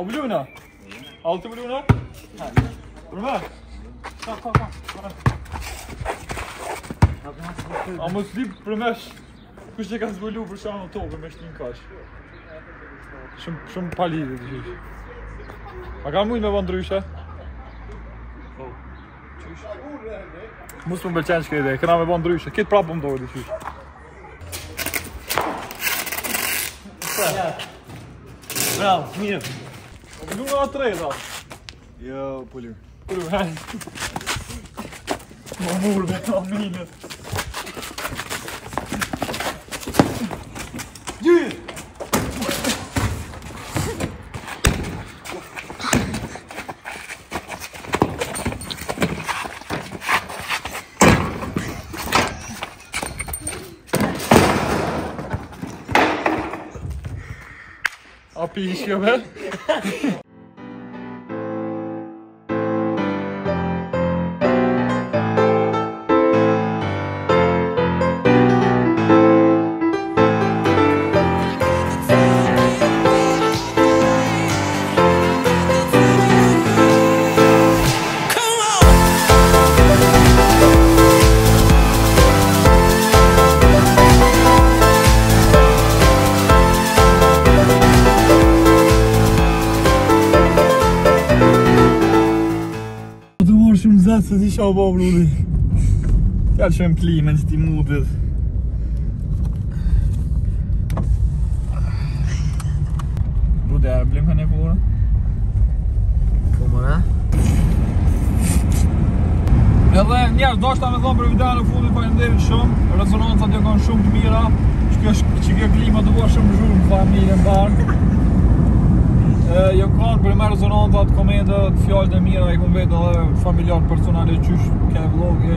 Ha, bu ne? Altı bu ne? Kalk kalk kalk. A mos li përmesh Kus që ka zbëllu për shanë të tokë përmesh një në kash Shumë pali dhe të gjithë A ka mujnë me bëndë ndryshë? Musë më belqenë që këtë dhe, këna me bëndë ndryshë, këtë prapë më dojë të gjithë Bravo, mirë Dum lá três, ó. E o Pulir? Pulir, vai. Mamur, velho, mina. Yeah! Ó, picha, velho. Ja të shumë klimën që ti mudit Bro, dhe e blimë ka një kohërë? Po më ne? dhe njerës do është ta me dhëmë për videa në fundit pa e shumë Resonanca të kanë shumë të mira Që kjo klima të bua shumë zhurë në familje në barë Jo kanë për me resonanta të komendet, të e mira I kun vetë edhe familjarë personale qysh, kene vlogi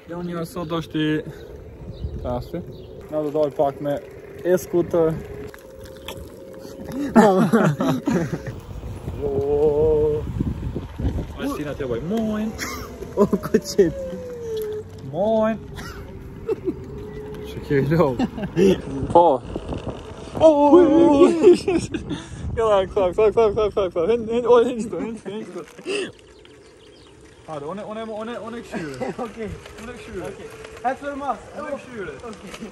Jonija sad došli kase. Nada dolje pak me eskuta. Weiß die natürlich bei Moin. Oh Gott, shit. Moin. Check it out. Oh. Oh. Gelax, lax, lax, lax, lax, lax. Hin, hin, oh, hin, hin, hin, hin. Hadi ona ona ona ona kişiyor. Okey. Ona kişiyor. Okey. Her türlü mas. Ona kişiyor. Okey.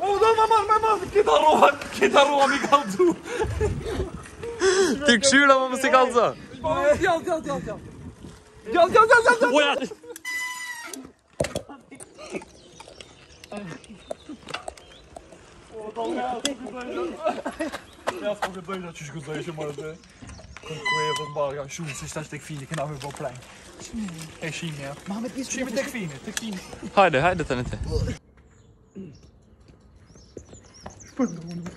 Oh no, mamma, mamma, che da roba, che da roba mi calzo. Tek şiirle ama mısın kalsa? Gel gel gel gel gel. Gel gel gel gel gel. Oya. Я сколько дойду, чуть-чуть заезжу, может, да? Dziękuję wam bardzo. Szum, coś też tych chwili, kiedy mamy było plan. Ej, silnie. Mamy met met te chwili, te chwili. Hajde, hajde, ten, ten. Spannend,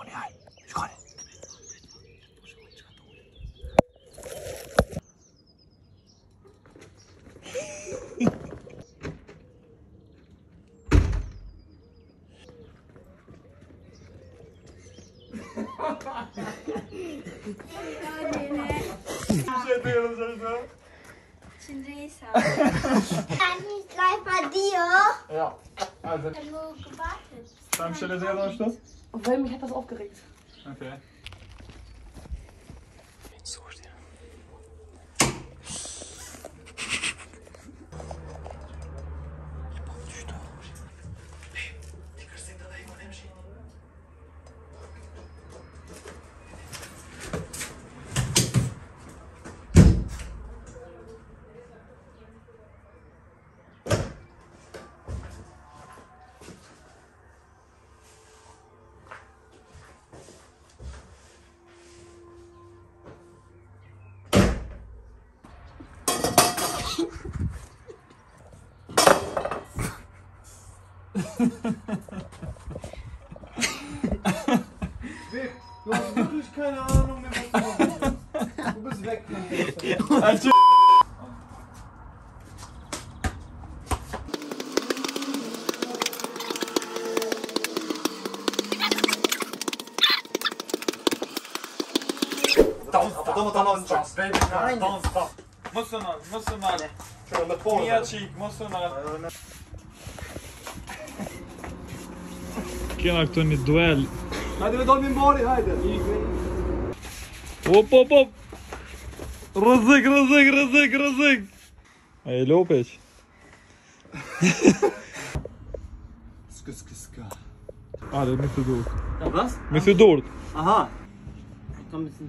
Tony aí. Escolhe. Kann ich gleich bei dir? Ja. Also. Ich habe gewartet. Dann stelle ich jetzt am Schluss. Weil mich hat das aufgeregt. Okay. keine Ahnung mehr, was du machst. Du bist weg. Also, Musulman, Musulman. Miyachi, Musulman. Kje je nek to ni duel? Hajde, vedno bi morali, hajde. Hop, hop, hop. Rëzik, rëzik, rëzik, rëzik. A e lopeq? Ska, ska, ska. A, dhe me të dorët. Të bas? Me të dorët. Aha. Kam me të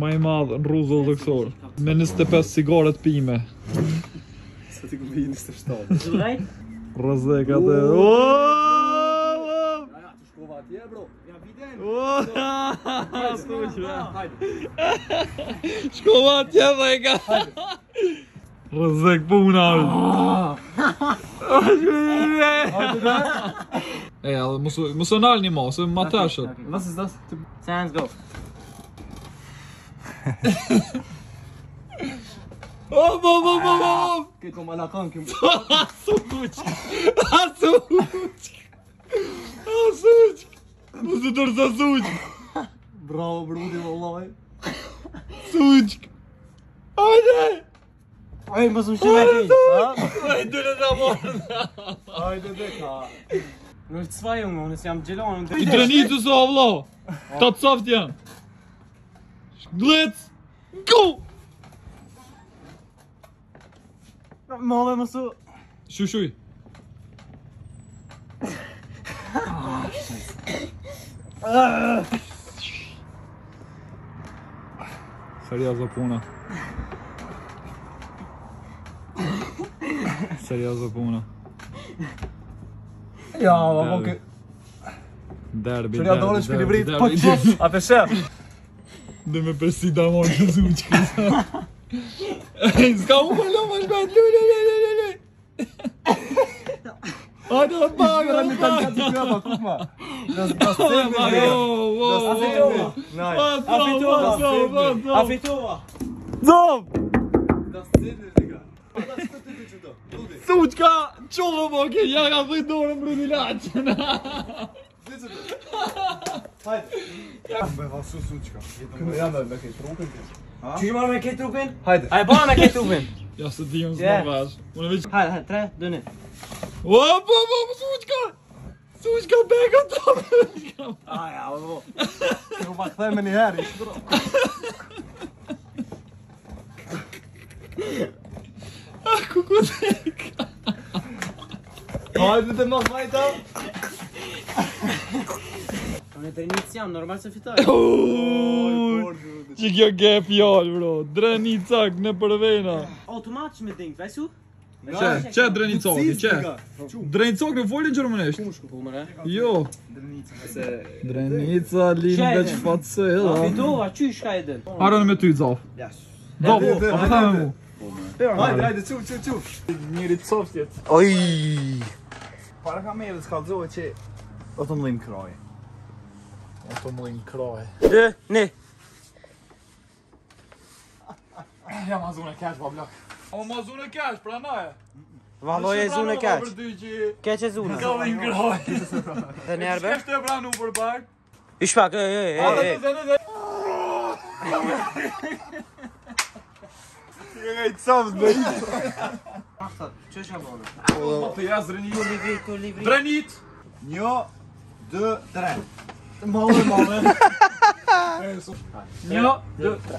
maj madhë në ruzë dhe kësorë Me 25 cigaret pime Sa ti ku me i 27 Rëzek atë Oooo Şovatya bayga. Rızık bu unal. Ey, ali musu, musu naljnimo, se matašat. Was ist das? Sounds go. bo bo. hop hop hop. Geht komm ala kankim. Asuç. Asuç. Asuç. Ну задарса сучка. Браво, Бруди, vallahi. Сучка. Haydi. Ay basın şu merdiven. Haydi de zamorna. Haydi de ka. 02 Junge, und wir haben Jello und И драните са овло. Тацовтя. Let's go. Mağlaması. Şuşuy. Serioza puna. Serioza puna. Ja, va po kë. Derbi. Çfarë dorë shpilibrit? Po derbi A të shef? Dhe me përsi da mon që zu që s'ka u më lëma shkojt lu lu lu lu lu lu Ado, pa, ado, pa, ado, pa, ado, pa, ado, Das te dhërën dhega Das te dhërën A fitoha A fitoha Zov Das te dhërën dhega Suqka Qullëmë okey, po, ja ka fitdohën më rrën i laqën Zitërën Hajde Mbëh, asu suqka Këndër janë dhe me keturupin Qy gëmar me keturupin? Hajde Ajë, ba me keturupin Ja së dijëm së barba aqë Hajde, tre, dëne Uap, po, uap, po, uap, suqka Tu shka bëgëm topër dhe shka bëgëm Aja, më dëvoj Kërë u pak këthejmë e një herë, ishtë bro A ku këtër e këtër Ajde të tërnoz fajta Ka me tërnicjam, normal që fitoj Që kjo gje pjallë bro Tërnicak në përvejna Automat të matë që me dingë, të Që, që drenicoki, që? Drenicoki në folin gjërmënesht? Kumë shku pëmëre? Jo Drenica, linë dhe që fatë së e A fitova, që i shka e Ara në me ty, Zaf Jash Dovë, a përta po me mu Hajde, hajde, që, që, që Njëri të soft Oj Para ka me e dhe të kalëzohet që O të më linë kraj O të më E, ne po, bablak A më ma zune kesh, pra e Valoj e zune kesh. Keq e zune. Ka me ngroj. Dhe njerëve? Kesh të e pranu për pak? Ish pak, e, e, e, e. A dhe të dhe dhe dhe. Kje nga që është e bërë? Për dë, tre. Mëllë, dë, tre.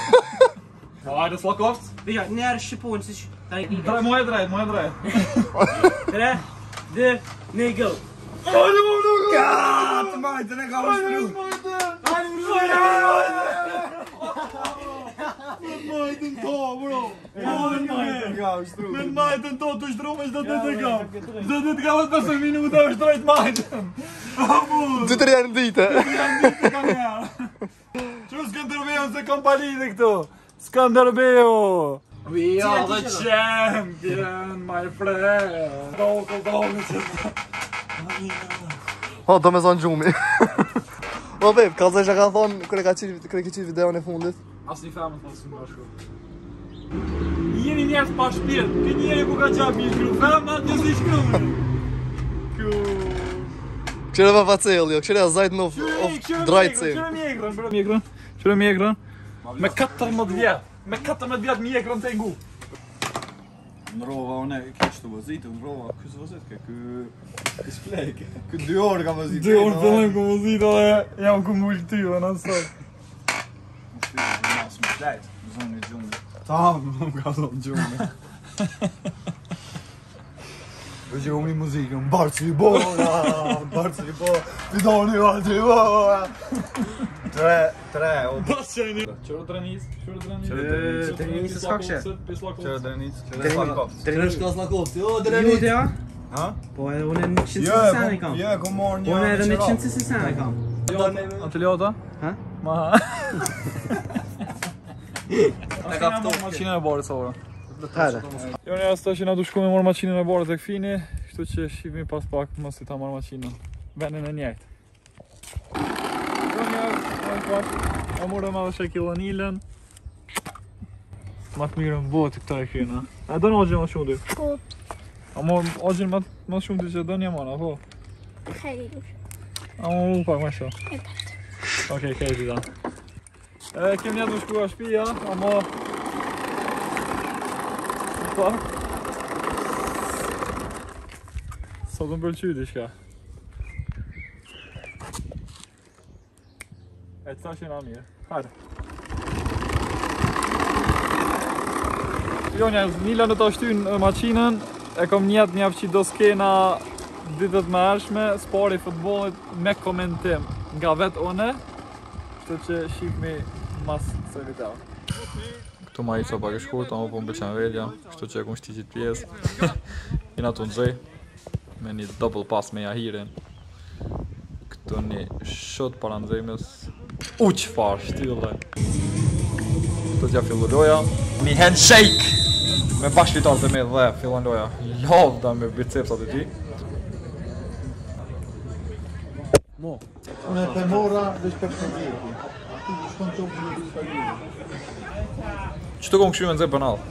Давай, до слоковц. Bija, ne ar šipūnes, viņš tā ir īpaši. Drai, moja drai, moja drai. Tre, de, negel. Ai, nu, nu, nu! Kā, tu māji, tu nekā uz trūk. Ai, nu, nu, nu! Maiden to, bro! Мен мајден то, тој штрумеш да те тегам. Да те тегам, па се минува да ја штрајт мајден. Ти тријан дите. Ти тријан дите, камера. Чувствам, дървејам се кампаниите, кто. Skanderbeu! We are the champion, my friend! Go, po, go, do me zonë gjumi O, babe, ka zesha ka thonë kërë ka qitë, kërë ka qitë video në fundit Asë një femë, thonë, si më bashku Jeni njerës pa shpirt, ku ka qatë mi shkru Femë, atë një si shkru jo, kërë a zajtë në of drajtë cilë Kërë mjekrën, bro Mjekrën, kërë mjekrën Me 14 më vjetë, me 14 më të vjetë mjekë rëmë të ingu. Në rova, unë e kështë të vëzitë, unë rova, kështë vëzitë, kë kështë plejke. Kështë dy orë ka vëzitë. Dy orë të në në vëzitë, dhe jam ku më ty, dhe në Më Në shkështë, në nësë më të më zonë një gjumë. Ta, më më ka zonë gjumë. Po që umi muzikë, më barë që i bo, më barë që i bo, i do një barë që i bo, tre, tre, o të basë që e një. Qërë drenic, qërë drenic, qërë drenic, qërë drenic, qërë drenic, qërë drenic, qërë drenic, qërë drenic, qërë drenic, qërë drenic, qërë drenic, Ha? Po jo, edhe unë e 100 cc e kam Jo, jo, ku mor një Unë edhe 100 cc e kam A të ljota? Ha? Ma ha? A të kina e borë të sovrë? Do të hale. Jo, ne asta që na du shkumë me morë makinën e borë dhe këfini, kështu që shqimi pas pak mos i ta morë makinën. Venën e njajtë. Jo, ne asta që na morë ma dhe shakilën ilën. Ma të mirë më botë këta e këna. A do në ogjën më shumë dy? Po. A mo ogjën më shumë dy që do një mora, po? Hej. A mo më pak më shumë. Okej, okay, hej zi E, kemi një të shkua shpia, a mo pa po. Sa të më bëllë shka E të sa që mirë, hajde Jo një, Mila në të ashtu maqinën E kom njetë një apë do s'kena Ditët më ershme, spari futbolit me komentim Nga vetë one Shtë që shqip me mas se vitalë Okay. Këtu ma i pak e shkurt, ta pun po më beqen Kështu që e kumë shtiqit pjes I na të Me një double pass me Jahirin Këtu një shot para në mes U që farë shtyllë Këtu që ja fillu loja Mi hand shake Me bashkë vitarë të me dhe fillon loja Lovë me bicepsa të ti Mo Unë e të mora dhe shpe përgjë Që të kënë këshime në zepë në alë?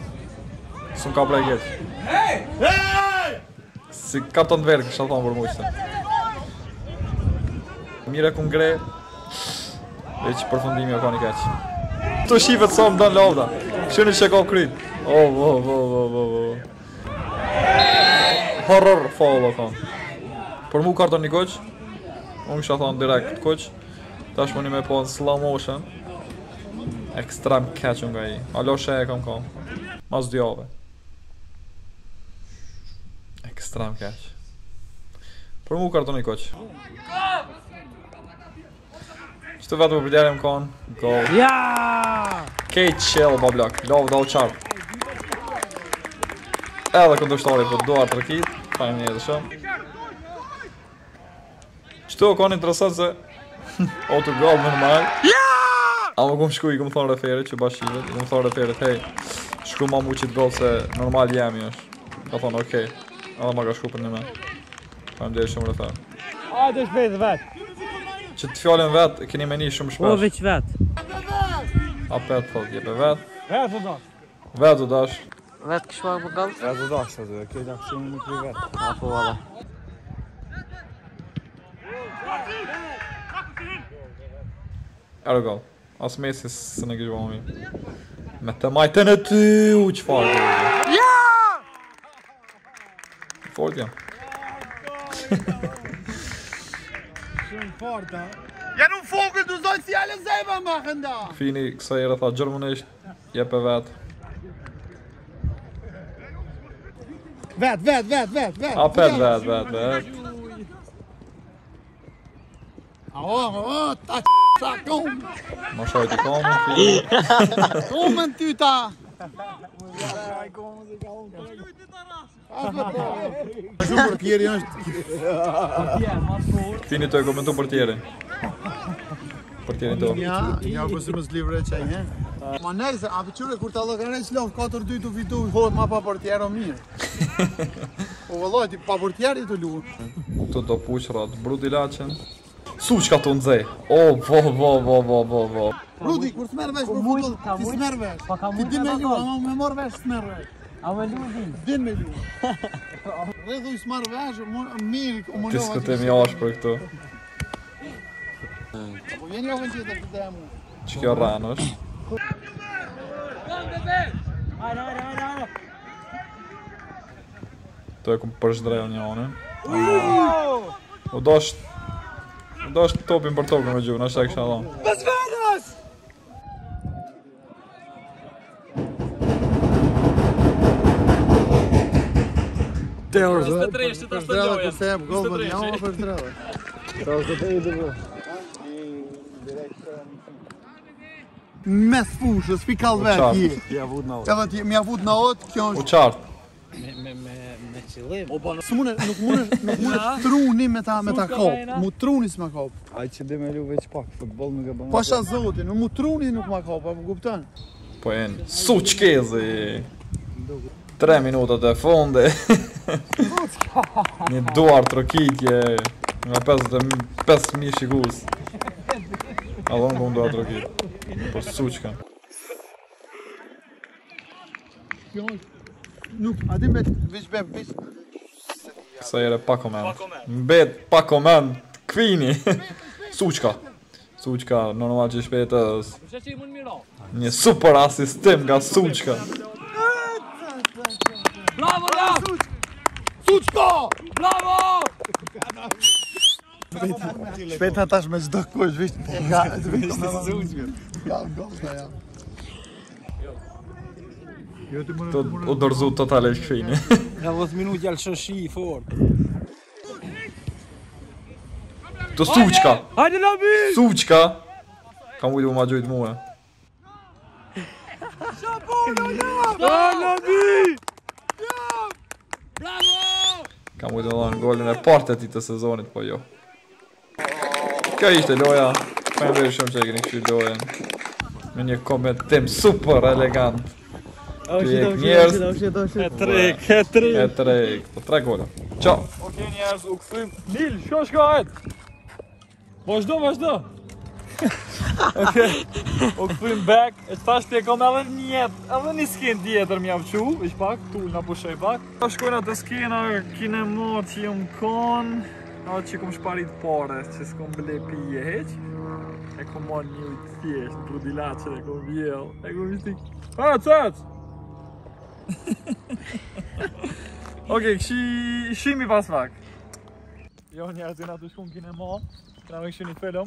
Së më kapële e gjithë Hej! Hej! Si kapton të verë, kështë alë thonë për mujtë Mire kënë gre, Dhe që përfundimi o ka një keqë Këtu shifë të somë dënë lovda Këshu në që ka krytë O, o, o, o, o, o Horror fall o thonë Për mu karton një koqë Unë kështë alë thonë direkt koqë Tash më me po në slow motion Ekstrem catch nga i Alo shë e kom kom Mas djove Ekstrem catch Për mu karton i koq Qëtë vetë më po përderim kon Go Kej chill ba blok Love do qarp Edhe këndu shtori për duar të rëkit Pajmë një edhe shumë Qëtë o kon interesat se më normal Ja! A më kom shku i kom thonë referit që bashkive I kom thonë referit, hej Shku ma mu që të gëllë se normal jemi është Ka thonë, okej okay. Adha ma ka shku për një me Pa më deri shumë refer A, shpejt vet Që të fjallin vet, keni meni shumë shpesh O, po, veç vet A, petë, thot, po, jepe vet Vet, vet, vet Vet, vet, vet Vet, kishma më gëmë? Vet, vet, vet, vet, vet, Ergo, as Messi së në gjithë bëmi. Me të majtën ty, u që farë. Ja! Fort jam. Shumë fort, a? Janë unë fokër, du zdojtë si alë zemë, ma hënda! Fini, kësa i rëtha gjërmënisht, jepe vetë. Vet, vet, vet, vet, vet. Apet, vet, vet, vet. Aho, aho, ta që... Ma shaj të kamë në fi tyta Kamë në tyta Kamë tyta Kamë në tyta Këtini të e komentu për tjere Për tjere po të Nja, nja kësë më zlivre që e nje Ma nërëse, a për qërë kur të allë kërën e që lëfë Katër dujtë u vidu Hojtë ma pa për tjere o mirë O po vëllohet pa për tjere i të lukë Këtë të puqë ratë brudilacen Suç ka të Oh O, bo, bo, bo, bo, bo, Rudi, kur të merë vesh për futbol, ti së po, Ti dim me ju, ama me morë vesh së A me lu di. Din me lu. Dhe dhuj së marë vesh, mirë, u më lu. Diskutemi ashë për këtu. Po vjen një ofën qëtër këtë e Që kjo rrën është? të të të të të të të të të të të të të të të të të të Do është topin për topin me gjuhë, në është e kësha dhamë. Bës vedës! Te orë, zë, për të drejë, për të drejë, për të drejë, për të drejë, për të drejë, për të drejë, për të drejë, Mes fushës, fi kalve ti. Ja vut na ot. Ja vut na ot, kjo është. U qartë me me me me qëllim. O po nuk mundesh, nuk mundesh, nuk mundesh truni me ta me ta kop. Mu truni s'ma kop. Ai që dhe me lu veç pak futboll me gabon. Pasha zotin, mu truni nuk ma kop, apo kupton? Po en, suçkezi. 3 minuta të fundi. Një duar trokitje nga 55000 shikues. A dhe në këmë do atë Po suqka. Pjojnë. Nuk, a di me të vizhbem, vizhbem Kësa jere pakoment Pakoment Mbet, pakoment, kvini Suçka Suçka, nono aqe shpete Një super asistim nga Suçka Bravo ka Suçka Bravo Shpete tash me zdëhkojsh vizhbem Nga, vizhbem nga Suçka Gavë, gavë Jo, të u të total e shkëfini. Në vëzë minu t'jallë shëshi i fort. Të suqka! Hajde në bërë! Suqka! Kam ujtë u ma gjojt muë. Shabonë, në bërë! Në bërë! Bravo! Kam ujtë u në gollin e partë ati të sezonit, po jo. Kjo ishte loja. Me në bërë shumë që e këni këshu lojen. Me një komet tim super elegant. Oh, oh, oh, oh shit, oh, shit, oh, shit, oh, shit. Et trek, E trek. e trek, po trek ola. Ciao. Ok, njerëz, u kthim. Nil, ç'o shkohet? Po çdo, po Ok. U kthim back. Et tash ti e kam edhe një Edhe një skin tjetër më jam thuu, më pak, tu na pushoj pak. Po shkojnë atë të skin, që moti un kon. që ti kum shparit pore, që s'kom ble pije, heq. E kumon një tjesht, brudilacere, e vjell, e Ok, këshimi pasë pak Jo njerëzi nga të shkumë këne ma Këna me këshimi të fillëm A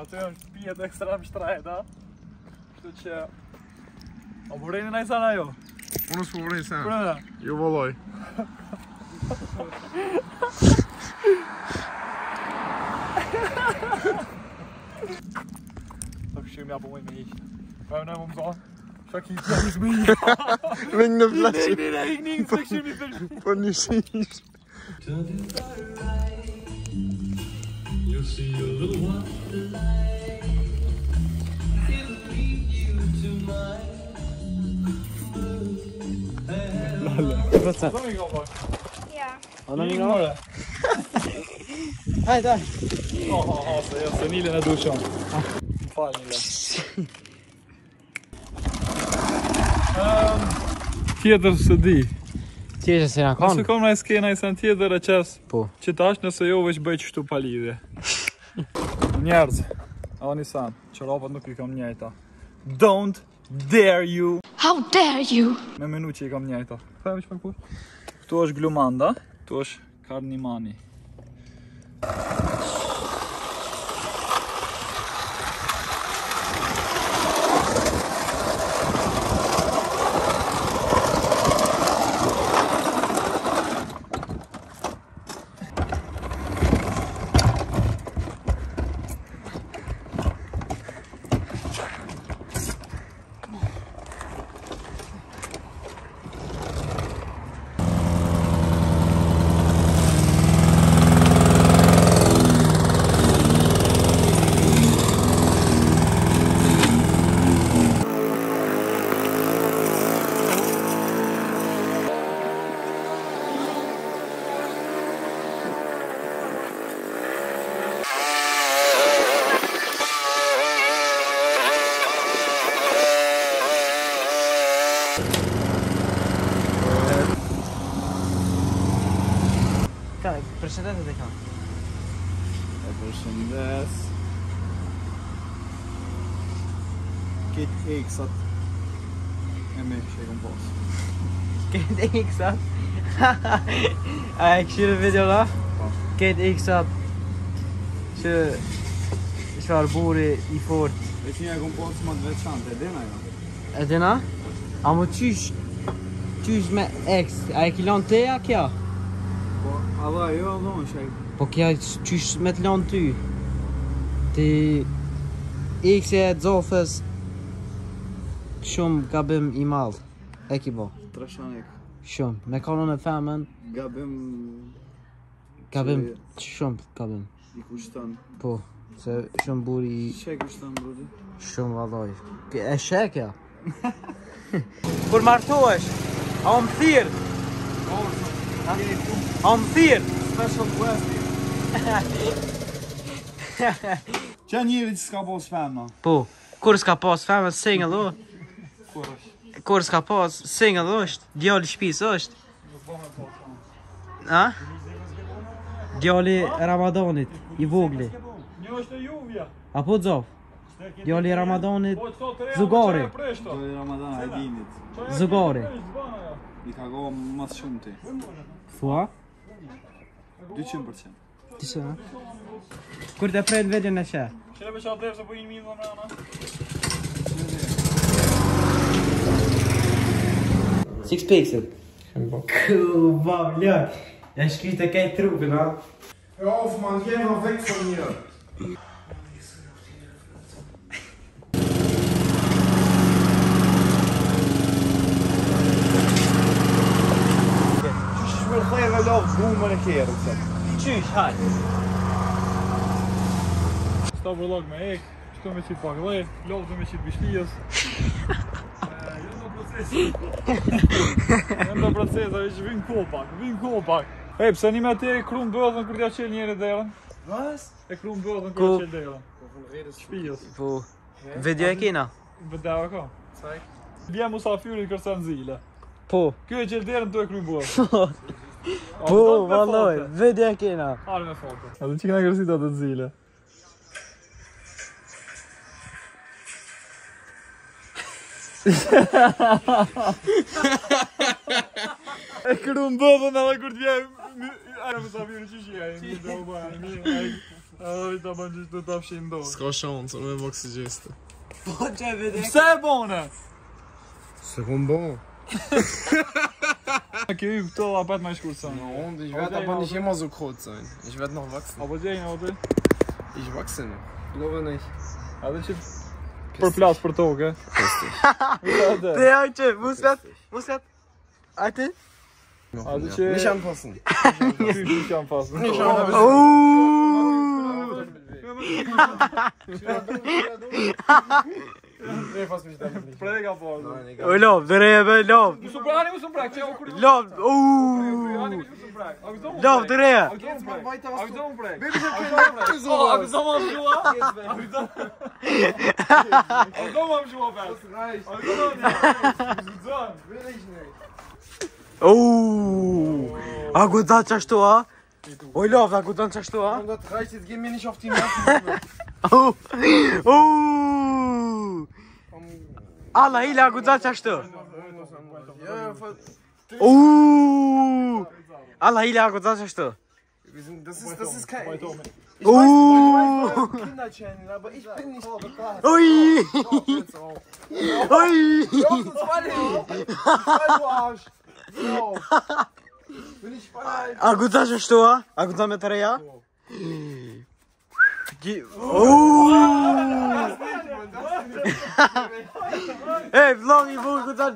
të njënë pijet në ekstra më shtraje Kështu që A vërrejnë në nëjë sana jo Unës për vërrejnë sana Jo voloj Kështu që shumë ja përmëj me i Kështu që shumë me i Kështu që shumë ja përmëj me i Taki plan zmienił. Winno wlacie. Nie, nie, nie, nie, tak się mi Podniesisz. you see your little one Hej, daj. O, o, o, ja na tjetër së di Tjetër se nga kanë Nëse kom nga i skena i sen tjetër e qes Po Që tash nëse jo veç bëj qështu palidhje Njerëz A një sen Qërapat nuk i kam njejta Don't dare you How dare you Me menu që i kam njejta Fajme që përkur Këtu është glumanda Këtu është karnimani Këtu është karnimani x-at e me që e këmë posë Ketë x A e këshirë video la? Po. Ketë e at që qëfar buri i fort E që një e këmë posë më të veçantë, e dina jo? E dina? A më qysh qysh me x, a e këllon të e a kja? Po, a dha jo a dhonë që e Po kja qysh me të lonë ty? Ti x e të zofës shumë gabim i madh. E ki bo. Trashanik. Shumë. Me kanon e femen. Gabim... Gabim... Që... Shumë gabim. I kushtan. Po. Se shumë buri i... e kushtan, brudi. Shumë vadoj E shë e kja? Kur martohesh, a o më thirë? O më A o thirë? Special quest. Qa njëri që s'ka bo s'femë? Po. Kur s'ka bo s'femë, single o? Kurs ka pas, singa dhe është, djali shpis është Djali Ramadanit, i vogli Një është e juvja Apo po të Djali Ramadanit, zugari Djali Ramadan, e dinit Zugari I ka go mas shumë ti Fua? 200% Tisa? Kur të prejnë vedin e që? Qele me qa prejtë se po i një minë dhe në në 6 pixel. Que ja. Jij schiet er geen troepen aan. Hör auf, Mann, geh mal weg von tchau tchau auf, Boomer hier. Tschüss, hi. Stop vlog me ik. Kom met je Vim të procesa, vim të procesa, kopak, vim kopak. E, pëse një materi të kru në bëdhën kërë t'ja qelë njerë e derën? Vës? E kru në bëdhën kërë qelë delën. Shpijës. Po. Vedja e kina? Vedja e ka. Cajk? Bja mu sa fyrin kërë sa në zile. Po. Kjo e qelë delën të e kru në bëdhën. Po, po valoj, vedja e kina. Arë me fote. A të që këna kërësit atë të zile? É que não bobo na curtia. Ai, não sabia o xixi. Ai, mi dał bani. Ale to będzie to tam się do. Skosząc, ale boksydzista. Boże, wydech. Все бонne. C'est bon. Okay, Victor, aber mal kurz sein. Und ich werde aber nicht immer so kurz sein. Ich werde noch wachsen. Aber den, oder? Ich wachse noch. Glaube nicht. Also ich For plass på toget. det har ikke. Muslet. Muslet. Aytin. Hadi şey. Nişantasın. Nişantasın. Nişantasın. Ooo. Nefas mi qëta më Prej ka O lov, dëreje lov Më së prani, më së prak, që e më kërë Lov, uuuu Lov, dëreje A këtë më prek, a këtë më prek A këtë më shua A këtë më shua A këtë më shua pes A këtë më shua Uuuu A këtë që ashtu a? Oj lov, a këtë që ashtu a? Nga të kajqit gemi një shoftim Uuuu Ala ile acuzați aștă. Uuuu! Ala ile acuzați aștă. Das ist, das ist kein... Ich weiß, ich weiß, Kinderchannel, aber ich bin nicht so bekannt. Ui! Ui! Ui! Acuzați aștă? Acuzați metarea? Uuuu! Ey, Vlogi, wo ist unser...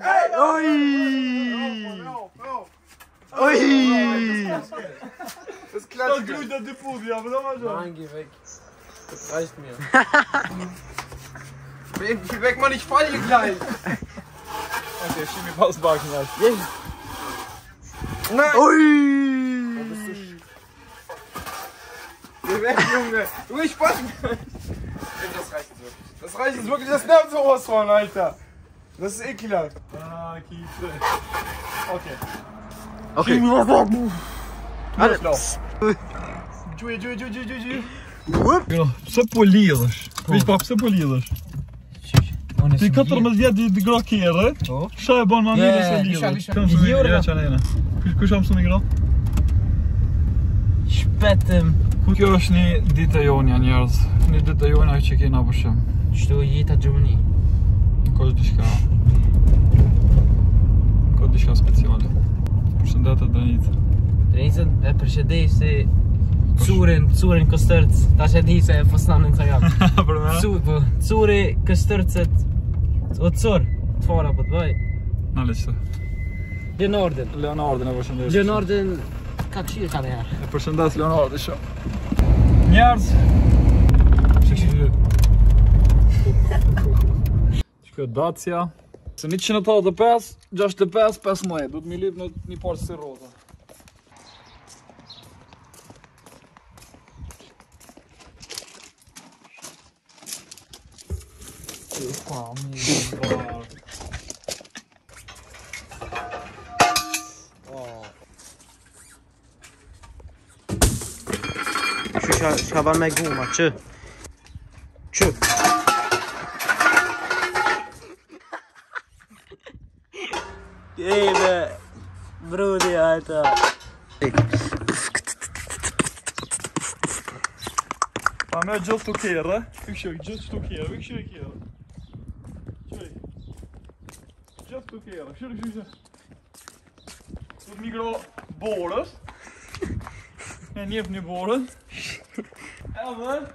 Ui! Ui! Das klatscht. Das glüht der Diffusi, aber nochmal schon. Nein, geh weg. Das reicht mir. geh weg, Mann, ich fall hier gleich. Okay, schieb mir Pausenbarken rein. Nein! Ui! Geh weg, Junge! Du, ich spaß! Das reicht wirklich. Das reicht jetzt wirklich, das nervt sowas von, Alter. Das ist ekelhaft. Ah, Kiefer. Okay. Okay. okay. Alex. Ju ju ju ju ju ju. Whoop. Jo, pse po lidhesh? Ti po. pa pse po lidhesh? Ti 14 vjet di gro ke erë. Po. Sa e bën mami nëse lidhesh? Ti jore çan ena. Kush kush jam sonë gro? Kjo është një ditë jonë, njerëz. Një ditë jonë që kena bushim. Kështu e jeta Gjermani Ka është dishka Ka është dishka speciale Përshën dhe ata Drenica e përshëdej se Curin, curin kështërc Ta që e di se e fosnan në në po, të jakë Curin kështërcet O cur Të fara për të vaj Në le Leonardin Leonardin orden e përshën Ka këshirë ka dhe jarë E shumë Njerëz Çkë Dacia. Se na 65 15. Do të mil në një portë si rrota. E kuang e kuang. Oo. me guma, ç. zo stokeren. Ik zeg just stokeren, ik zeg hier. Sorry. Just stokeren, sorry, sorry. Tot micro boren. boren. Elven.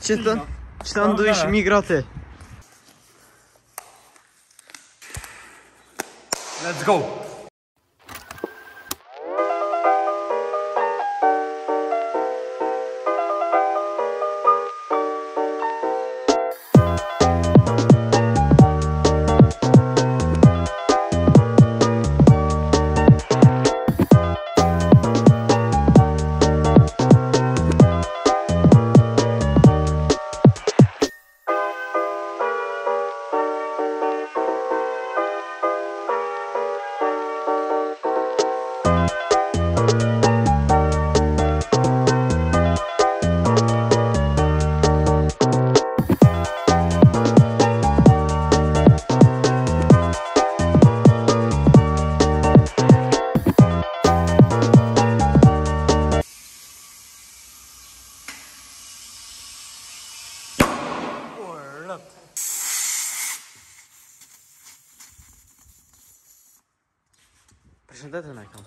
Czy tam, Doe tam migratie. Let's go! Përshëndetën e kam.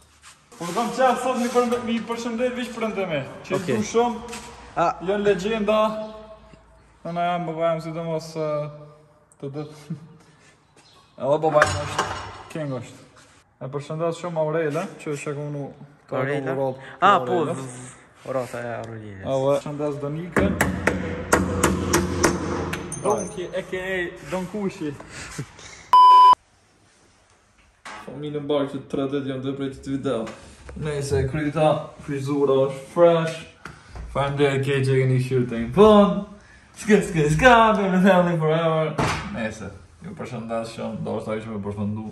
Unë kam qatë sot një, për, një përshëndet vishë për ndëme. Që okay. të shumë, A... jënë legenda. Në në jam bëba po jam si të të dëtë. Edhe bëba po jam është, këngë është. E përshëndet shumë Aurela, që është e këmë në... Aurela? Po, a, po, vrata e Aurelinës. A, përshëndet Donikën. Donki, e ke Donkushi. Po mi që të të redet janë dhe prej të të videl Nej kryta Frizura është fresh Farën dhe e kej që e një shirë të një pun Ska ska ska Për me të forever Nej ju Jo përshëndas shëm Do është ta i që me përshëndu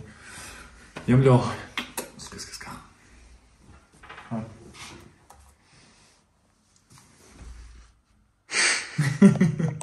Jo më lohë Ska ska ska Hehehehe